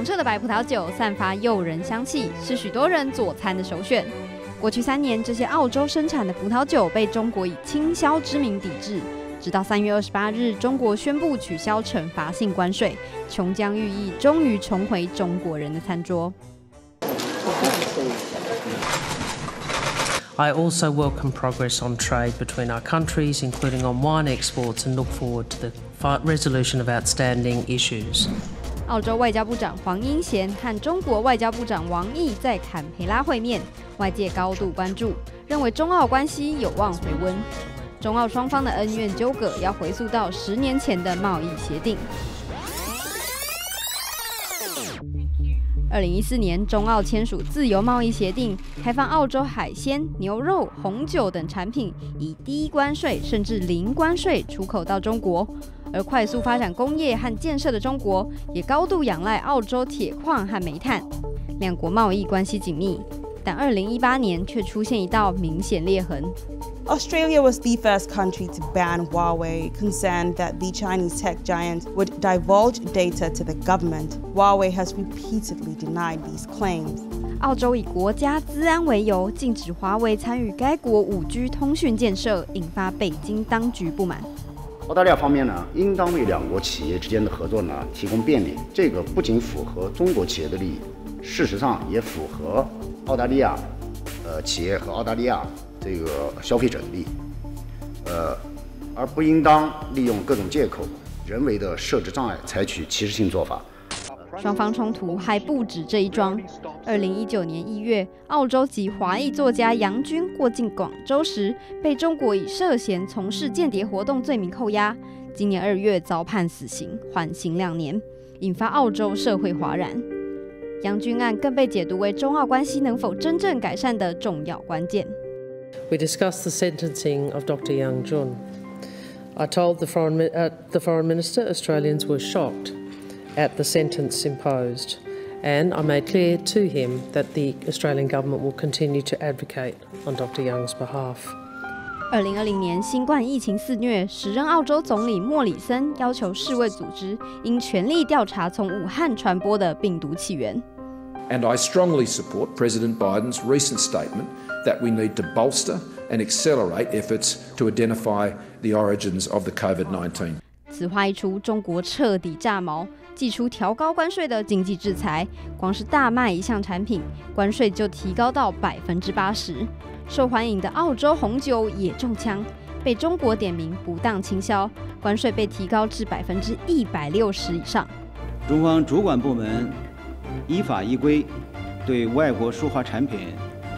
澄澈的白葡萄酒散发诱人香气，是许多人佐餐的首选。过去三年，这些澳洲生产的葡萄酒被中国以倾销之名抵制，直到三月二十八日，中国宣布取消惩罚性关税，琼浆玉液终于重回中国人的餐桌。I also welcome progress on trade between our countries, including on wine exports, and look forward to the resolution of outstanding issues. 澳洲外交部长黄英贤和中国外交部长王毅在坎培拉会面，外界高度关注，认为中澳关系有望回温。中澳双方的恩怨纠葛要回溯到十年前的贸易协定。二零一四年，中澳签署自由贸易协定，开放澳洲海鲜、牛肉、红酒等产品以低关税甚至零关税出口到中国。而快速发展工业和建设的中国，也高度仰赖澳洲铁矿和煤炭，两国贸易关系紧密。但2018年却出现一道明显裂痕。Australia was the first country to ban Huawei, concerned that the Chinese tech giant would divulge data to the government. Huawei has repeatedly denied these claims. 澳洲以国家资安为由，禁止华为参与该国 5G 通讯建设，引发北京当局不满。澳大利亚方面呢，应当为两国企业之间的合作呢提供便利，这个不仅符合中国企业的利益，事实上也符合澳大利亚呃企业和澳大利亚这个消费者的利益，呃，而不应当利用各种借口，人为的设置障碍，采取歧视性做法。双方冲突还不止这一桩。二零一九年一月，澳洲籍华裔作家杨军过境广州时，被中国以涉嫌从事间谍活动罪名扣押。今年二月遭判死刑，缓刑两年，引发澳洲社会哗然。杨军案更被解读为中澳关系能否真正改善的重要关键。We discussed the sentencing of Dr. Yang Jun. I told the foreign, the foreign minister Australians were shocked. at the sentence imposed, and I made clear to him that the Australian government will continue to advocate on Dr. Young's behalf. 二零二零年，新冠疫情肆虐，时任澳洲总理莫里森要求世卫组织应全力调查从武汉传播的病毒起源。And I strongly support President Biden's recent statement that we need to bolster and accelerate efforts to identify the origins of the COVID 19. 此话一出，中国彻底炸毛。 祭出调高关税的经济制裁，光是大麦一项产品，关税就提高到百分之八十。受欢迎的澳洲红酒也中枪，被中国点名不当倾销，关税被提高至百分之一百六十以上。中方主管部门依法依规对外国输华产品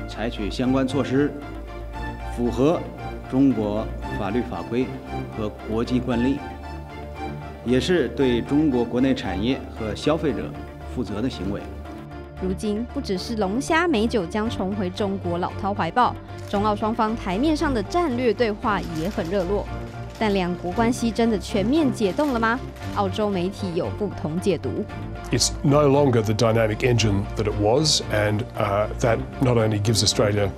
采取相关措施，符合中国法律法规和国际惯例。也是对中国国内产业和消费者负责的行为。如今，不只是龙虾、美酒将重回中国老饕怀抱，中澳双方台面上的战略对话也很热络。但两国关系真的全面解冻了吗？澳洲媒体有不同解读。It's no longer the dynamic engine that it was, and that not only gives Australia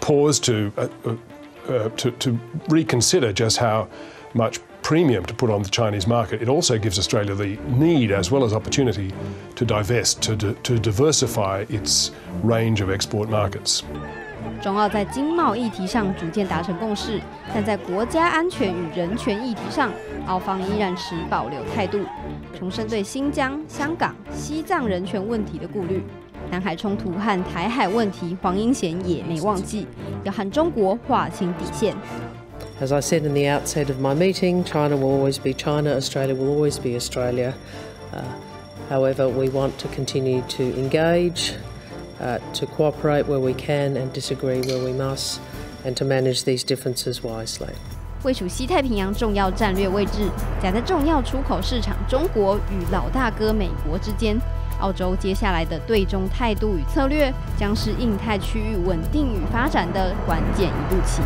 pause to to to reconsider just how much. premium to put on the Chinese market, it also gives Australia the need as well as opportunity to divest, to, to diversify its range of export markets. 中澳在经贸议题上逐渐达成共识，但在国家安全与人权议题上，澳方依然持保留态度，重申对新疆、香港、西藏人权问题的顾虑。南海冲突和台海问题，黄英贤也没忘记，要和中国划清底线。as I said in the outset of my meeting, China will always be China, Australia will always be Australia. Uh, however, we want to continue to engage, uh, to cooperate where we can and disagree where we must, and to manage these differences wisely. 位处西太平洋重要战略位置，夹在重要出口市场中国与老大哥美国之间，澳洲接下来的对中态度与策略，将是印太区域稳定与发展的关键一步棋。